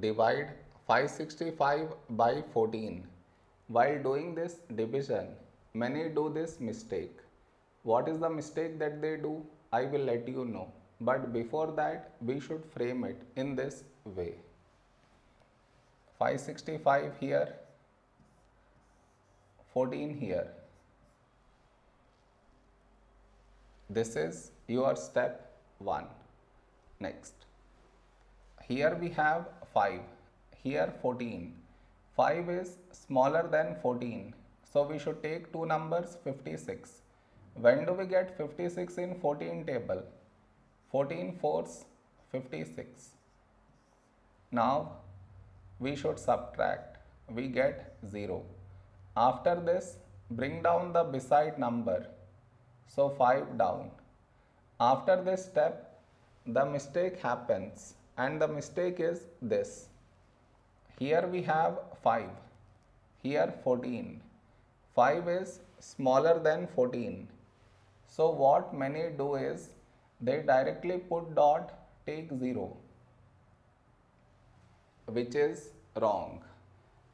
divide 565 by 14. While doing this division, many do this mistake. What is the mistake that they do? I will let you know. But before that, we should frame it in this way. 565 here, 14 here. This is your step 1. Next. Here we have 5. Here 14. 5 is smaller than 14. So we should take two numbers 56. When do we get 56 in 14 table? 14 fours 56. Now we should subtract. We get 0. After this bring down the beside number. So 5 down. After this step the mistake happens and the mistake is this. Here we have 5. Here 14. 5 is smaller than 14. So what many do is they directly put dot take 0 which is wrong.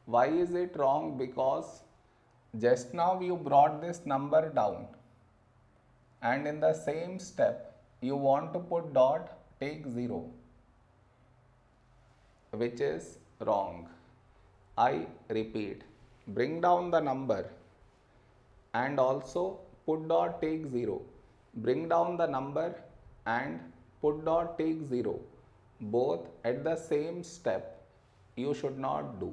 Why is it wrong? Because just now you brought this number down and in the same step you want to put dot take 0 which is wrong. I repeat bring down the number and also put dot take 0 bring down the number and put dot take 0 both at the same step you should not do.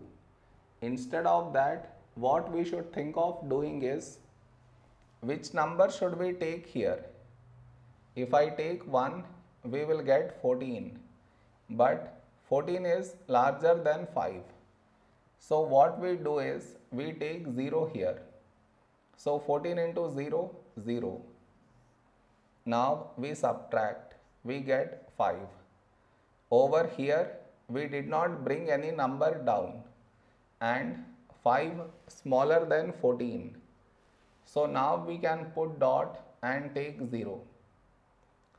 Instead of that what we should think of doing is which number should we take here? If I take 1 we will get 14 but 14 is larger than 5 so what we do is we take 0 here. So 14 into 0 0 now we subtract we get 5 over here we did not bring any number down. And 5 smaller than 14 so now we can put dot and take 0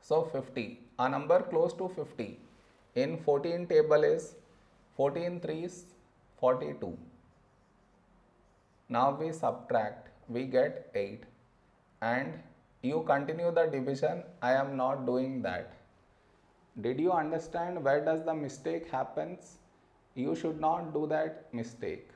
so 50, a number close to 50 in 14 table is 14 3s 42. Now we subtract, we get 8 and you continue the division, I am not doing that. Did you understand where does the mistake happens? You should not do that mistake.